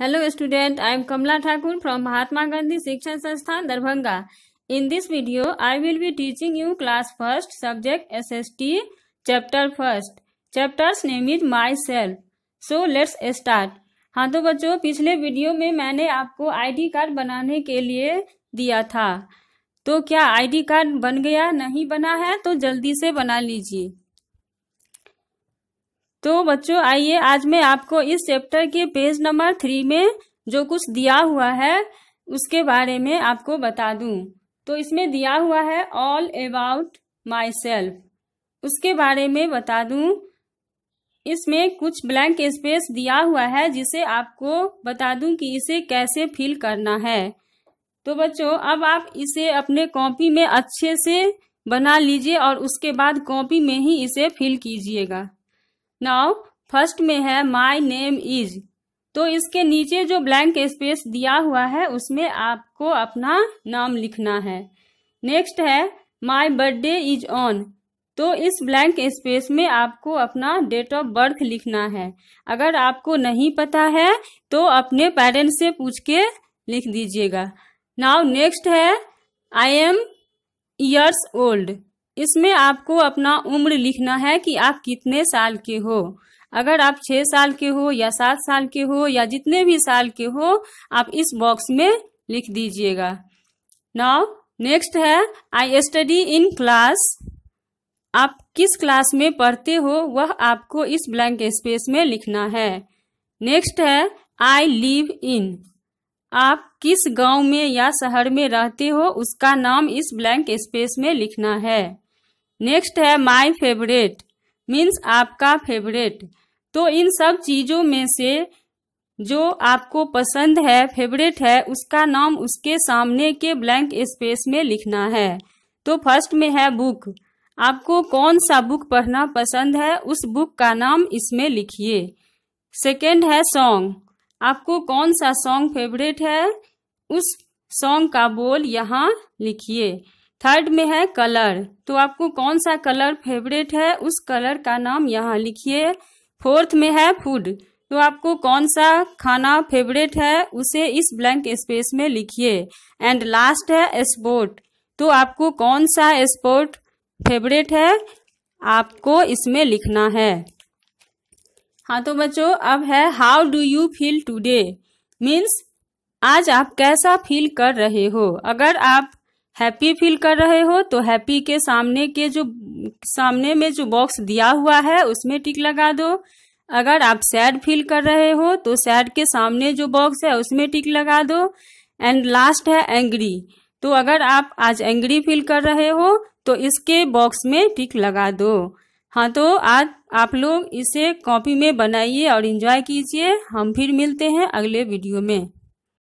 Hello student I am Kamla Thakur from Mahatma Gandhi Shikshan Sansthan Darbhanga in this video I will be teaching you class first subject S S T chapter first chapter's name is myself so let's start हाँ तो बच्चों, पिछले video में मैंने आपको I D card बनाने के लिए दिया था। तो क्या आई डी कार्ड बन गया, नहीं बना है? तो जल्दी से बना लीजिए। तो बच्चों, आइए आज मैं आपको इस चैप्टर के पेज नंबर थ्री में जो कुछ दिया हुआ है, उसके बारे में आपको बता दूँ। तो इसमें दिया हुआ है ऑल अबाउट माई सेल्फ उसके बारे में बता दूँ, इसमें कुछ ब्लैंक स्पेस दिया हुआ है जिसे आपको बता दूँ कि इसे कैसे फिल करना है। तो बच्चों, अब आप इसे अपने कॉपी में अच्छे से बना लीजिए और उसके बाद कॉपी में ही इसे फिल कीजिएगा। नाउ फ़र्स्ट में है माई नेम इज़ तो इसके नीचे जो ब्लैंक स्पेस दिया हुआ है, उसमें आपको अपना नाम लिखना है। नेक्स्ट है माई बर्थडे इज़ ऑन तो इस ब्लैंक स्पेस में आपको अपना डेट ऑफ़ बर्थ लिखना है। अगर आपको नहीं पता है तो अपने पेरेंट्स से पूछ के लिख दीजिएगा। नाउ नेक्स्ट है आई एम ईयर्स ओल्ड इसमें आपको अपना उम्र लिखना है कि आप कितने साल के हो। अगर आप छह साल के हो या सात साल के हो या जितने भी साल के हो, आप इस बॉक्स में लिख दीजिएगा। नाउ नेक्स्ट है आई स्टडी इन क्लास आप किस क्लास में पढ़ते हो, वह आपको इस ब्लैंक स्पेस में लिखना है। नेक्स्ट है आई लिव इन आप किस गाँव में या शहर में रहते हो, उसका नाम इस ब्लैंक स्पेस में लिखना है। नेक्स्ट है माई फेवरेट मीन्स आपका फेवरेट तो इन सब चीज़ों में से जो आपको पसंद है फेवरेट है, उसका नाम उसके सामने के ब्लैंक स्पेस में लिखना है। तो फ़र्स्ट में है बुक आपको कौन सा बुक पढ़ना पसंद है, उस बुक का नाम इसमें लिखिए। सेकेंड है सॉन्ग आपको कौन सा सॉन्ग फेवरेट है, उस सॉन्ग का बोल यहाँ लिखिए। थर्ड में है कलर तो आपको कौन सा कलर फेवरेट है? उस कलर का नाम यहाँ लिखिए. फोर्थ में है फ़ूड तो आपको कौन सा खाना फेवरेट है? उसे इस ब्लैंक स्पेस में लिखिए. एंड लास्ट है स्पोर्ट तो आपको कौन सा स्पोर्ट फेवरेट है? आपको इसमें लिखना है. हाँ तो बच्चों, अब है how do you feel today means आज आप कैसा फील कर रहे हो? अगर आप हैप्पी फील कर रहे हो तो हैप्पी के सामने के जो, सामने में जो बॉक्स दिया हुआ है, उसमें टिक लगा दो। अगर आप सैड फील कर रहे हो तो सैड के सामने जो बॉक्स है, उसमें टिक लगा दो। एंड लास्ट है एंग्री तो अगर आप आज एंग्री फील कर रहे हो तो इसके बॉक्स में टिक लगा दो। हाँ तो आज आप लोग इसे कॉपी में बनाइए और इंजॉय कीजिए। हम फिर मिलते हैं अगले वीडियो में।